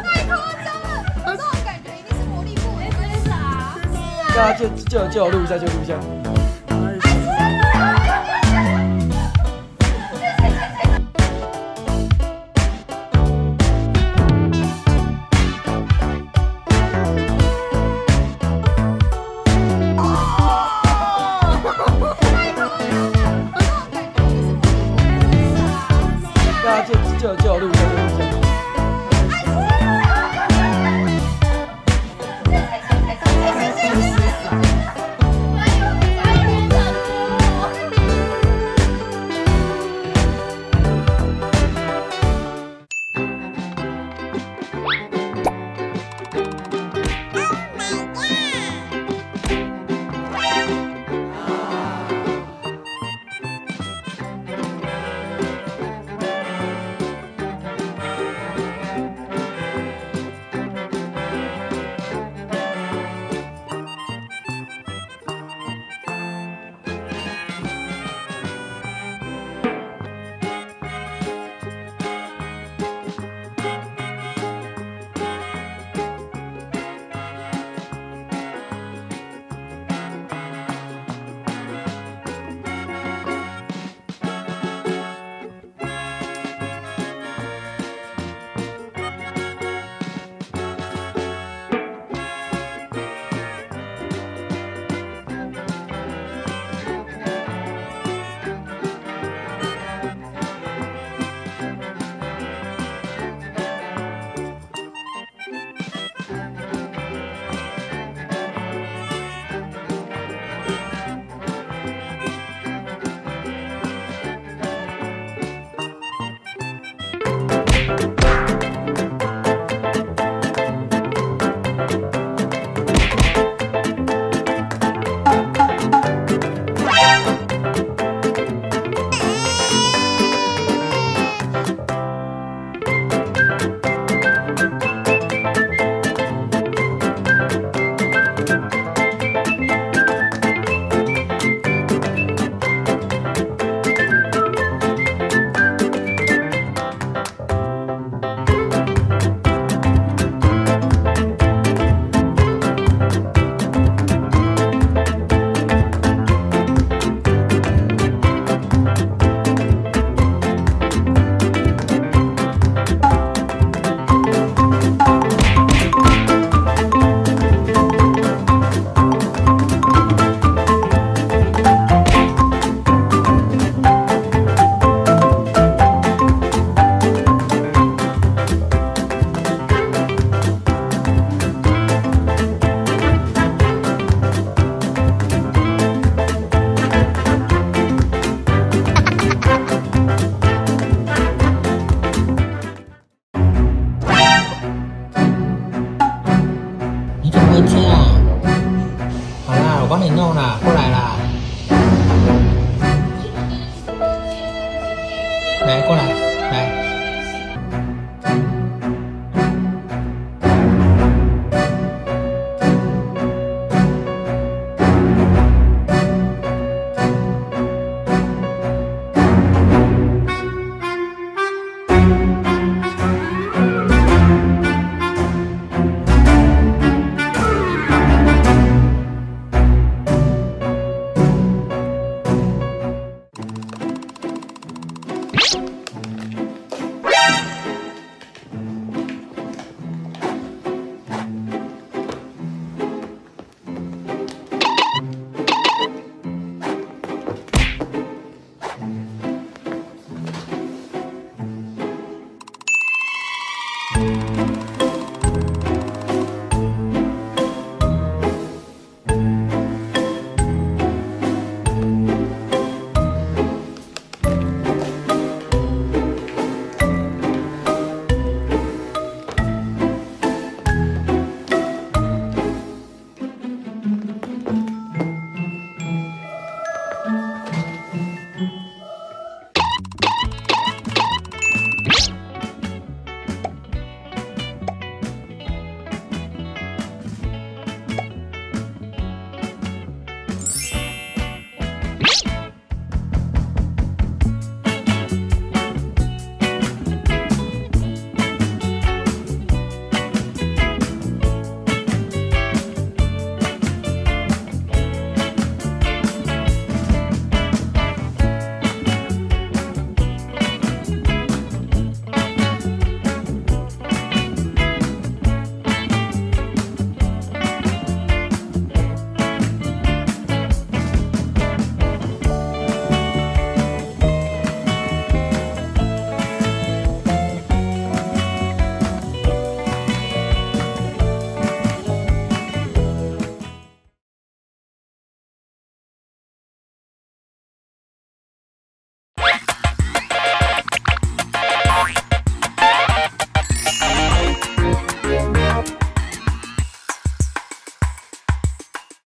太夸张了，这种感觉一定是魔力部，哎，真是啊，对啊，就就就有录一下，就录一下。对啊，就就就有录一下，就录一下。你怎么会这样？好啦，我帮你弄啦，